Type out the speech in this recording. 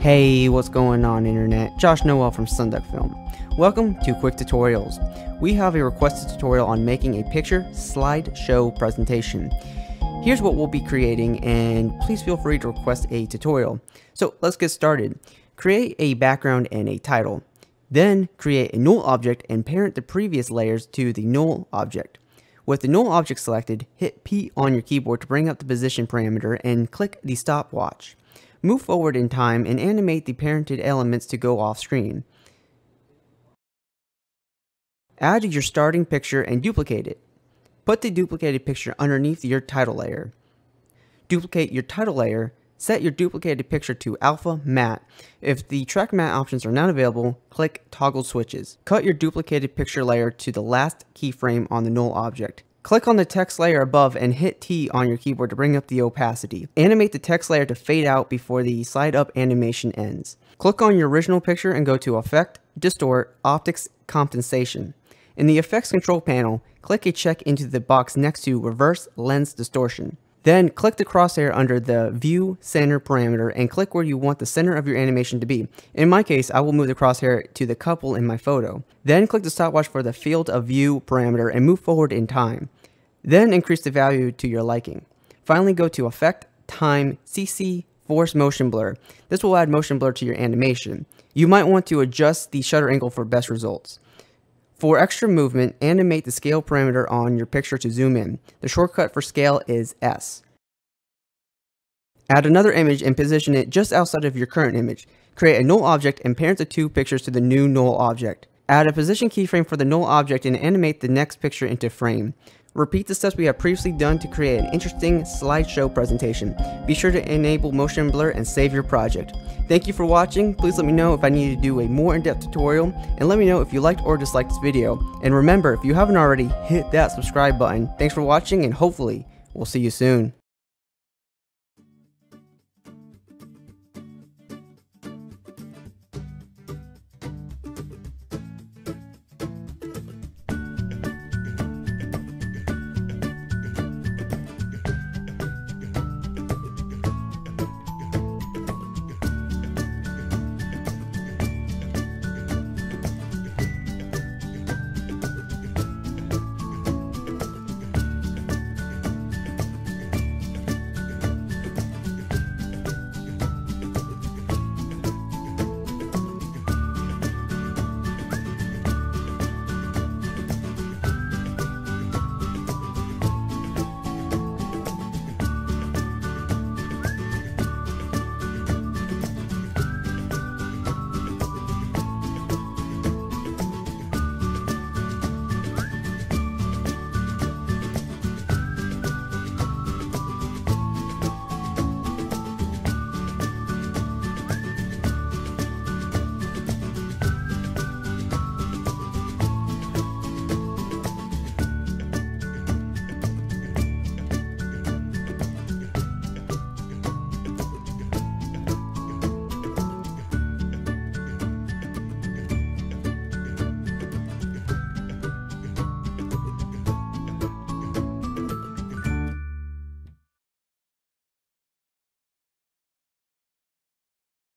Hey, what's going on internet? Josh Noel from Sunduck Film. Welcome to Quick Tutorials. We have a requested tutorial on making a picture slideshow presentation. Here's what we'll be creating and please feel free to request a tutorial. So let's get started. Create a background and a title. Then create a null object and parent the previous layers to the null object. With the null object selected, hit P on your keyboard to bring up the position parameter and click the stopwatch. Move forward in time and animate the parented elements to go off screen. Add your starting picture and duplicate it. Put the duplicated picture underneath your title layer. Duplicate your title layer. Set your duplicated picture to alpha matte. If the track matte options are not available, click toggle switches. Cut your duplicated picture layer to the last keyframe on the null object. Click on the text layer above and hit T on your keyboard to bring up the opacity. Animate the text layer to fade out before the slide up animation ends. Click on your original picture and go to Effect, Distort, Optics, Compensation. In the Effects Control panel, click a check into the box next to Reverse Lens Distortion. Then click the crosshair under the View Center parameter and click where you want the center of your animation to be. In my case, I will move the crosshair to the couple in my photo. Then click the stopwatch for the Field of View parameter and move forward in time. Then increase the value to your liking. Finally go to Effect, Time, CC, Force Motion Blur. This will add motion blur to your animation. You might want to adjust the shutter angle for best results. For extra movement, animate the scale parameter on your picture to zoom in. The shortcut for scale is S. Add another image and position it just outside of your current image. Create a null object and parent the two pictures to the new null object. Add a position keyframe for the null object and animate the next picture into frame. Repeat the steps we have previously done to create an interesting slideshow presentation. Be sure to enable motion blur and save your project. Thank you for watching. Please let me know if I need to do a more in-depth tutorial and let me know if you liked or disliked this video. And remember, if you haven't already, hit that subscribe button. Thanks for watching and hopefully we'll see you soon.